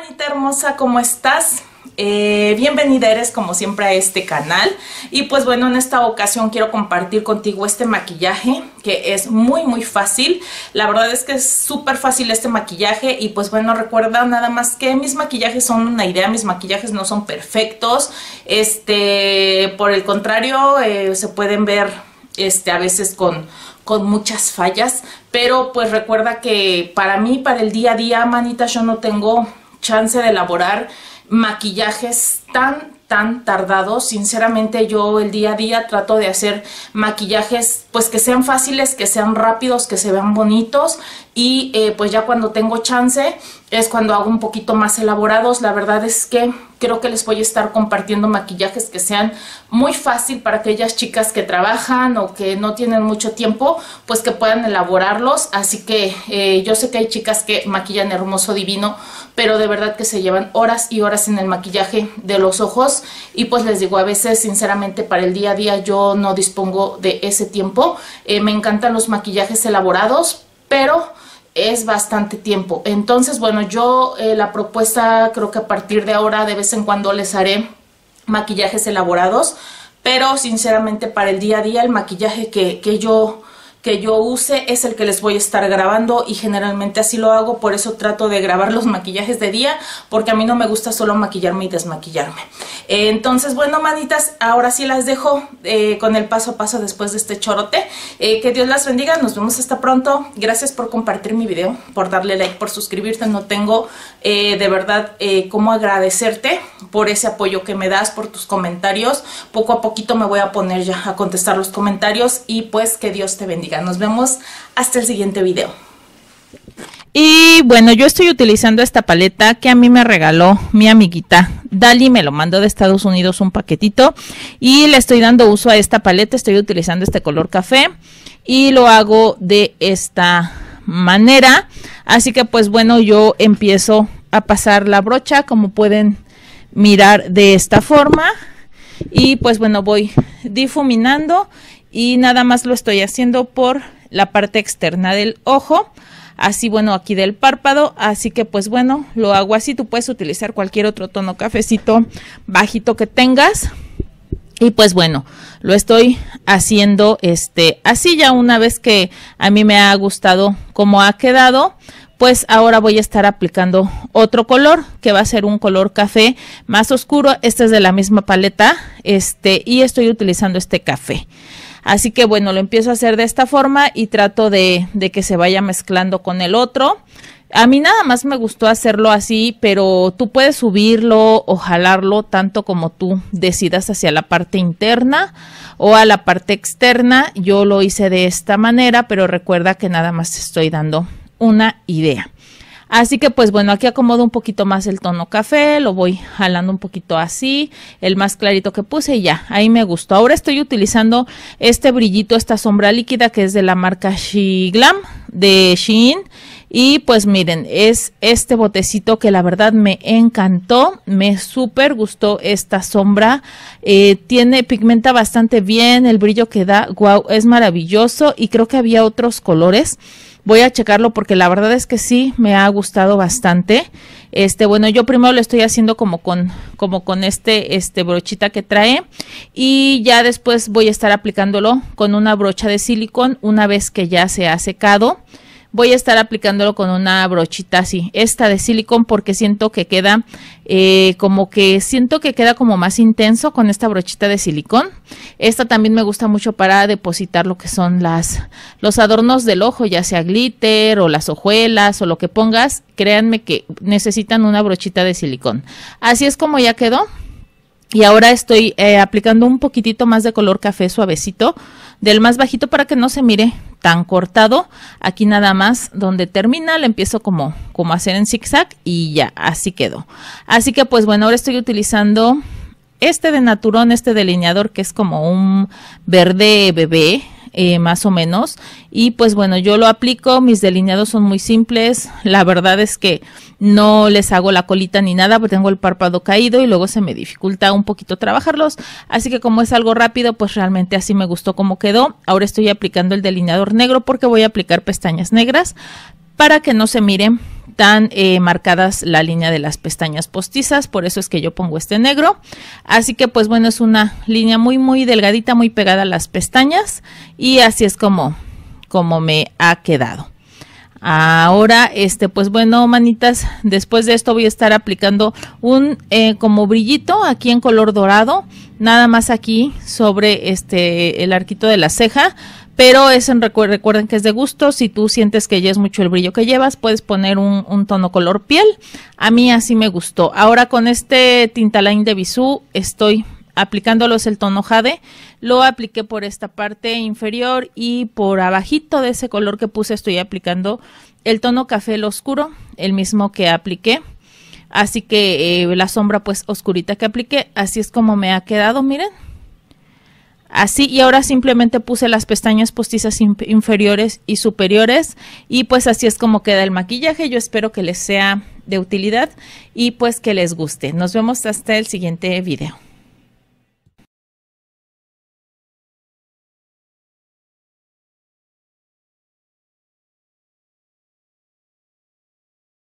manita hermosa, ¿cómo estás? Eh, bienvenida eres como siempre a este canal. Y pues bueno en esta ocasión quiero compartir contigo este maquillaje que es muy muy fácil. La verdad es que es súper fácil este maquillaje y pues bueno recuerda nada más que mis maquillajes son una idea mis maquillajes no son perfectos. Este por el contrario eh, se pueden ver este a veces con con muchas fallas, pero pues recuerda que para mí, para el día a día, manita, yo no tengo chance de elaborar maquillajes tan tan tardados. Sinceramente yo el día a día trato de hacer maquillajes pues que sean fáciles, que sean rápidos, que se vean bonitos y eh, pues ya cuando tengo chance es cuando hago un poquito más elaborados. La verdad es que creo que les voy a estar compartiendo maquillajes que sean muy fácil para aquellas chicas que trabajan o que no tienen mucho tiempo, pues que puedan elaborarlos. Así que eh, yo sé que hay chicas que maquillan hermoso, divino, pero de verdad que se llevan horas y horas en el maquillaje de los ojos y pues les digo, a veces sinceramente para el día a día yo no dispongo de ese tiempo. Eh, me encantan los maquillajes elaborados, pero es bastante tiempo. Entonces, bueno, yo eh, la propuesta creo que a partir de ahora de vez en cuando les haré maquillajes elaborados, pero sinceramente para el día a día el maquillaje que, que yo que yo use es el que les voy a estar grabando y generalmente así lo hago, por eso trato de grabar los maquillajes de día, porque a mí no me gusta solo maquillarme y desmaquillarme. entonces, bueno, manitas, ahora sí las dejo eh, con el paso a paso después de este chorote. Eh, que Dios las bendiga, nos vemos hasta pronto. Gracias por compartir mi video, por darle like, por suscribirte. No tengo eh, de verdad cómo agradecerte por ese apoyo que me das, por tus comentarios. Poco a poquito me voy a poner ya a contestar los comentarios y pues que Dios te bendiga. Nos vemos hasta el siguiente video. Y bueno, yo estoy utilizando esta paleta que a mí me regaló mi amiguita Dali, me lo mandó de Estados Unidos un paquetito y le estoy dando uso a esta paleta, estoy utilizando este color café y lo hago de esta manera. Así que pues bueno, yo empiezo a pasar la brocha como pueden mirar de esta forma y pues bueno, voy difuminando y nada más lo estoy haciendo por la parte externa del ojo así bueno aquí del párpado. Así que pues bueno lo hago así. Tú puedes utilizar cualquier otro tono cafecito bajito que tengas. Y pues bueno lo estoy haciendo este así ya una vez que a mí me ha gustado cómo ha quedado pues ahora voy a estar aplicando otro color que va a ser un color café más oscuro este es de la misma paleta este y estoy utilizando este café Así que bueno, lo empiezo a hacer de esta forma y trato de, que se vaya mezclando con el otro. A mí nada más me gustó hacerlo así, pero tú puedes subirlo o jalarlo tanto como tú decidas hacia la parte interna o a la parte externa. Yo lo hice de esta manera, pero recuerda que nada más estoy dando una idea. Así que pues bueno, aquí acomodo un poquito más el tono café, lo voy jalando un poquito así, el más clarito que puse y ya, ahí me gustó. Ahora estoy utilizando este brillito, esta sombra líquida que es de la marca She Glam de Shein. Y pues miren, es este botecito que la verdad me encantó, me súper gustó esta sombra. Eh, tiene, pigmenta bastante bien, el brillo que da, wow, es maravilloso y creo que había otros colores. Voy a checarlo porque la verdad es que sí me ha gustado bastante. Este, bueno, yo primero lo estoy haciendo como con, como con este, este brochita que trae y ya después voy a estar aplicándolo con una brocha de silicón una vez que ya se ha secado voy a estar aplicándolo con una brochita así, esta de silicón porque siento que queda eh, como que siento que queda como más intenso con esta brochita de silicón. Esta también me gusta mucho para depositar lo que son las los adornos del ojo, ya sea glitter o las hojuelas o lo que pongas, créanme que necesitan una brochita de silicón. Así es como ya quedó. Y ahora estoy eh, aplicando un poquitito más de color café suavecito del más bajito para que no se mire tan cortado. Aquí nada más donde termina le empiezo como, como a hacer en zigzag y ya, así quedó. Así que pues bueno, ahora estoy utilizando este de Naturón, este delineador que es como un verde bebé, eh, más o menos. Y pues bueno, yo lo aplico, mis delineados son muy simples, la verdad es que no les hago la colita ni nada, porque tengo el párpado caído y luego se me dificulta un poquito trabajarlos. Así que como es algo rápido, pues realmente así me gustó como quedó. Ahora estoy aplicando el delineador negro porque voy a aplicar pestañas negras para que no se miren tan eh, marcadas la línea de las pestañas postizas, por eso es que yo pongo este negro. Así que pues bueno, es una línea muy muy delgadita, muy pegada a las pestañas y así es como, como me ha quedado. Ahora, este, pues bueno, manitas, después de esto voy a estar aplicando un eh, como brillito aquí en color dorado, nada más aquí sobre este el arquito de la ceja, pero es en, recuerden que es de gusto, si tú sientes que ya es mucho el brillo que llevas, puedes poner un, tono color piel, a mí así me gustó. Ahora con este tintaline de Bisú estoy aplicándolos el tono jade, lo apliqué por esta parte inferior y por abajito de ese color que puse estoy aplicando el tono café el oscuro, el mismo que apliqué. Así que eh, la sombra pues oscurita que apliqué, así es como me ha quedado, miren. Así y ahora simplemente puse las pestañas postizas inferiores y superiores y pues así es como queda el maquillaje. Yo espero que les sea de utilidad y pues que les guste. Nos vemos hasta el siguiente video.